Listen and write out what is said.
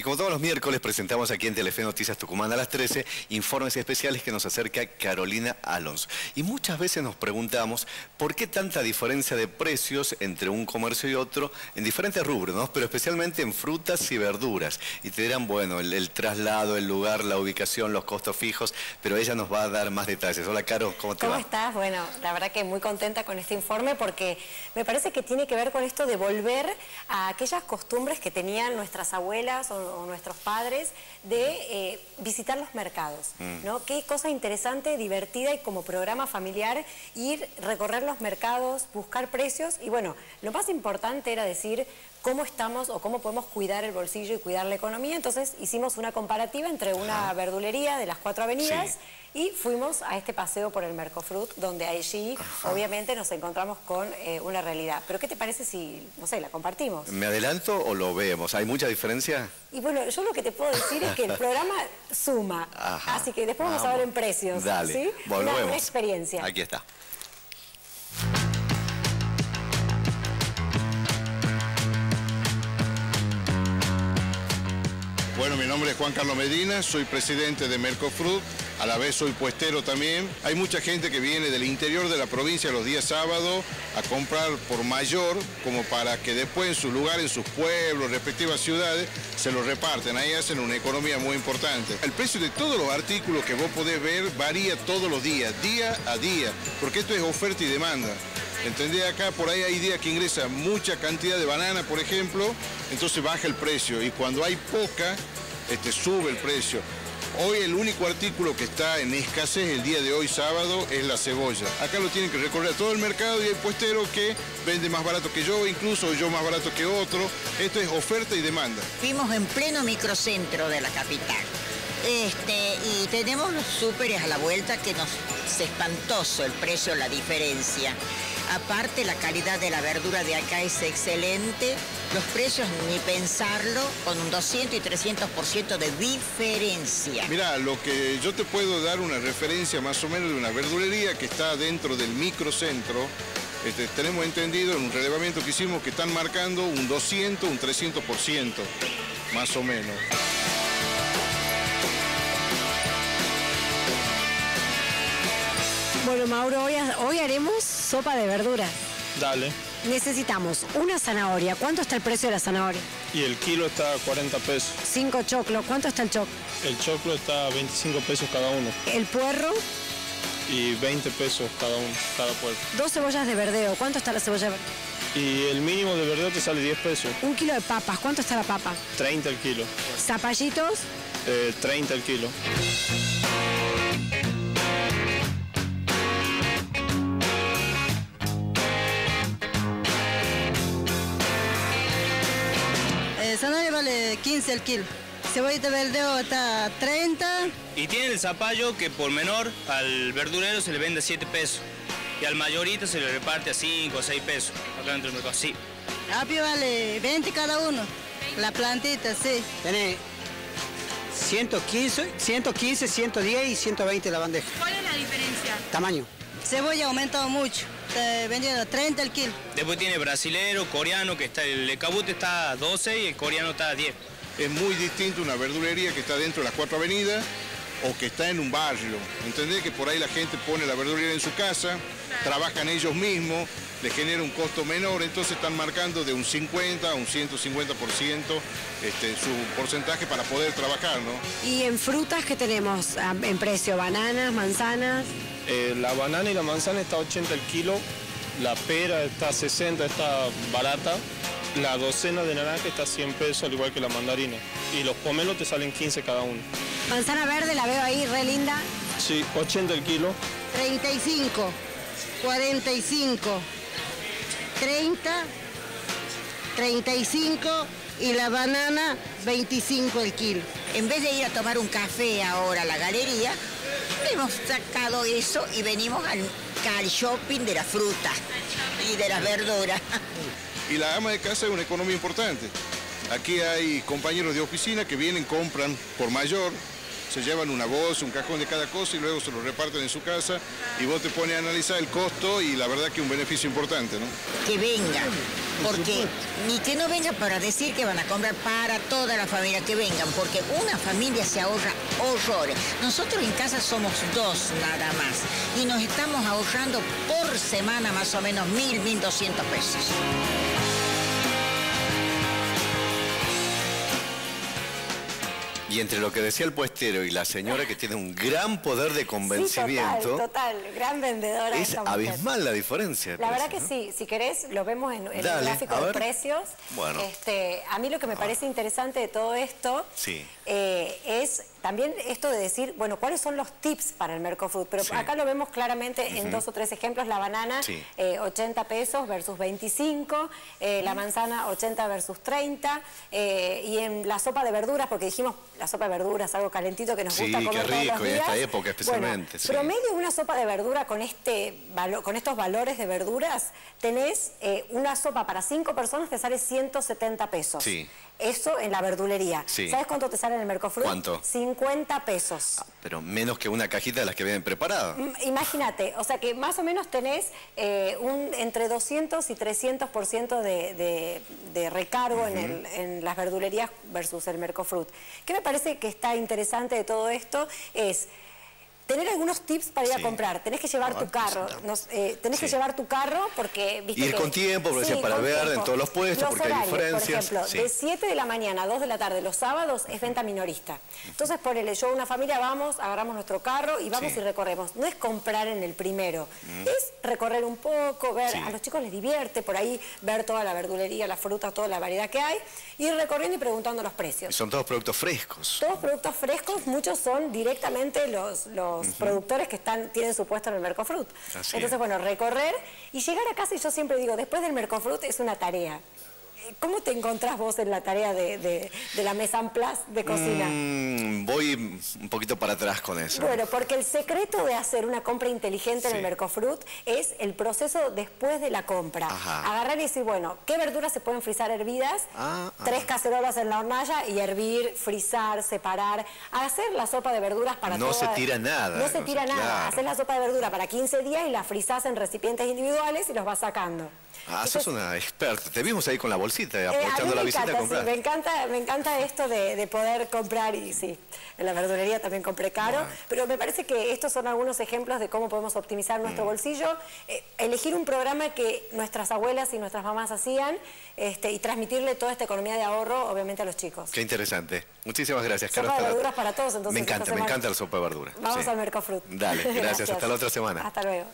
Y como todos los miércoles presentamos aquí en Telefe Noticias Tucumán a las 13 informes especiales que nos acerca Carolina Alonso. Y muchas veces nos preguntamos por qué tanta diferencia de precios entre un comercio y otro en diferentes rubros, ¿no? pero especialmente en frutas y verduras. Y te dirán, bueno, el, traslado, el lugar, la ubicación, los costos fijos, pero ella nos va a dar más detalles. Hola, Caro, ¿cómo te va? ¿Cómo estás? Bueno, la verdad que muy contenta con este informe porque me parece que tiene que ver con esto de volver a aquellas costumbres que tenían nuestras abuelas o o nuestros padres de eh, visitar los mercados, mm. ¿no? Qué cosa interesante, divertida y como programa familiar ir, recorrer los mercados, buscar precios y bueno, lo más importante era decir cómo estamos o cómo podemos cuidar el bolsillo y cuidar la economía. Entonces hicimos una comparativa entre una verdulería de las cuatro avenidas y fuimos a este paseo por el Mercofruit, donde allí obviamente nos encontramos con eh, una realidad. Pero ¿qué te parece si, no sé, la compartimos? ¿Me adelanto o lo vemos? ¿Hay mucha diferencia? Y bueno, yo lo que te puedo decir es que el programa suma. Así que después vamos, a ver en precios. Dale, ¿sí? volvemos. una experiencia. Aquí está. Bueno, mi nombre es Juan Carlos Medina, soy presidente de Mercofruit, a la vez soy puestero también. Hay mucha gente que viene del interior de la provincia los días sábados a comprar por mayor, como para que después en su lugar, en sus pueblos, respectivas ciudades, se lo reparten. Ahí hacen una economía muy importante. El precio de todos los artículos que vos podés ver varía todos los días, día a día, porque esto es oferta y demanda. ¿Entendés? Acá por ahí hay días que ingresa mucha cantidad de banana, por ejemplo, entonces baja el precio y cuando hay poca, este, sube el precio. Hoy el único artículo que está en escasez el día de hoy sábado es la cebolla. Acá lo tienen que recorrer todo el mercado y hay puestero que vende más barato que yo, incluso yo más barato que otro. Esto es oferta y demanda. Fuimos en pleno microcentro de la capital. Este, y tenemos los súperes a la vuelta que nos es espantoso el precio, la diferencia. Aparte, la calidad de la verdura de acá es excelente. Los precios, ni pensarlo, con un 200 y 300% de diferencia. Mira, lo que yo te puedo dar una referencia más o menos de una verdulería que está dentro del microcentro, este, tenemos entendido en un relevamiento que hicimos que están marcando un 200, un 300%, más o menos. Bueno, Mauro, hoy, haremos sopa de verduras. Dale. Necesitamos una zanahoria. ¿Cuánto está el precio de la zanahoria? Y el kilo está a 40 pesos. Cinco choclos. ¿Cuánto está el choclo? El choclo está a 25 pesos cada uno. ¿El puerro? Y 20 pesos cada uno, cada puerro. Dos cebollas de verdeo. ¿Cuánto está la cebolla de verdeo? Y el mínimo de verdeo te sale 10 pesos. Un kilo de papas. ¿Cuánto está la papa? 30 el kilo. ¿Zapallitos? 30 eh, el kilo. Zanahoria vale 15 el kilo. Cebollita verdeo está 30. Y tiene el zapallo que por menor al verdurero se le vende a 7 pesos. Y al mayorito se le reparte a 5 o 6 pesos. Acá dentro del mercado, sí. Apio vale 20 cada uno. La plantita, sí. Tiene 115, 115, 110 y 120 la bandeja. ¿Cuál es la diferencia? Tamaño. Cebolla ha aumentado mucho vendiendo 30 el kilo. Después tiene brasilero, coreano, que está el cabute está a 12 y el coreano está a 10. Es muy distinto una verdulería que está dentro de las cuatro avenidas o que está en un barrio. ¿Entendés? Que por ahí la gente pone la verdulería en su casa, trabajan ellos mismos, le genera un costo menor, entonces están marcando de un 50 a un 150% este, su porcentaje para poder trabajar, ¿no? ¿Y en frutas qué tenemos en precio? ¿Bananas, manzanas? Eh, la banana y la manzana está a 80 el kilo, la pera está a 60, está barata, la docena de naranja está a 100 pesos, al igual que la mandarina. Y los pomelos te salen 15 cada uno. Manzana verde, la veo ahí, re linda. Sí, 80 el kilo. 35, 45, 30, 35 y la banana 25 el kilo. En vez de ir a tomar un café ahora a la galería, hemos sacado eso y venimos al, shopping de la fruta y de las verduras. Y la ama de casa es una economía importante. Aquí hay compañeros de oficina que vienen, compran por mayor, se llevan una bolsa, un cajón de cada cosa y luego se lo reparten en su casa y vos te pones a analizar el costo y la verdad que un beneficio importante, ¿no? Que vengan, porque ni que no vengan para decir que van a comprar para toda la familia, que vengan, porque una familia se ahorra horrores. Nosotros en casa somos dos nada más y nos estamos ahorrando por semana más o menos mil, mil doscientos pesos. Y entre lo que decía el puestero y la señora que tiene un gran poder de convencimiento, Sí, total, total, gran vendedora. es esta mujer. abismal la diferencia. La verdad que ¿no? sí, si querés lo vemos en, en el gráfico de precios. Bueno. Este, a mí lo que me parece interesante de todo esto Sí. eh, es también esto de decir, bueno, ¿cuáles son los tips para el Mercofruit? Pero Sí. acá lo vemos claramente en dos o tres ejemplos. La banana, Sí. eh, 80 pesos versus 25, eh, la manzana 80 versus 30, eh, y en la sopa de verduras, porque dijimos, la sopa de verduras, algo calentito que nos Sí, gusta qué comer todos rico, los y en días. esta época especialmente, Bueno, sí. promedio una sopa de verdura con, este, valo- con estos valores de verduras, tenés eh, una sopa para cinco personas, te sale 170 pesos. Sí. Eso en la verdulería. Sí. ¿Sabes cuánto te sale en el Mercofruit? ¿Cuánto? 50 pesos. Pero menos que una cajita de las que vienen preparadas. Mm, Imagínate, o sea que más o menos tenés eh, un entre 200 y 300% de, de, de recargo en, el- en las verdulerías versus el Mercofruit. ¿Qué me parece que está interesante de todo esto? Es tener algunos tips para ir Sí. a comprar. Tenés que llevar tu carro. Nos- eh, tenés que Sí. llevar tu carro porque... Viste Ir que- con tiempo, porque decía, para ver en todos los puestos, Los porque hay diferencias. Por ejemplo, Sí. de 7 de la mañana a 2 de la tarde los sábados es venta minorista. Entonces, ponele, yo una familia vamos, agarramos nuestro carro y vamos Sí. y recorremos. No es comprar en el primero, es recorrer un poco, ver, Sí. a los chicos les divierte por ahí ver toda la verdulería, la fruta, toda la variedad que hay, ir recorriendo y preguntando los Y precios. son todos productos frescos. Todos productos frescos, muchos son directamente los, los productores que están, tienen su puesto en el Mercofruit. Así Entonces, es. bueno, recorrer y llegar a casa, y yo siempre digo, después del Mercofruit es una tarea. ¿Cómo te encontrás vos en la tarea de, de- de la mesa en place de cocina? Mm, voy un poquito para atrás con eso. Bueno, porque el secreto de hacer una compra inteligente en el Mercofruit es el proceso después de la compra. Ajá. Agarrar y decir, bueno, ¿qué verduras se pueden frizar hervidas? Ah, Tres ah. cacerolas en la hornalla y hervir, frizar, separar. Hacer la sopa de verduras para No toda- se tira nada, No se tira nada. Hacer la sopa de verdura para 15 días y la frizás en recipientes individuales y los vas sacando. Ah, sos Entonces, una experta. Te vimos ahí con la bolsita, eh, la a encanta, comprar. sí, me encanta, me encanta esto de, de poder comprar y sí, en la verdulería también compré caro, pero me parece que estos son algunos ejemplos de cómo podemos optimizar Mm. nuestro bolsillo, eh, elegir un programa que nuestras abuelas y nuestras mamás hacían este, y transmitirle toda esta economía de ahorro, obviamente, a los chicos. Qué interesante. Muchísimas gracias, Sopa de la- verduras para todos, entonces, Me encanta, me encanta el sopa de verdura. Vamos Sí. al Mercofruit. Dale, gracias. Hasta la otra semana. Hasta luego.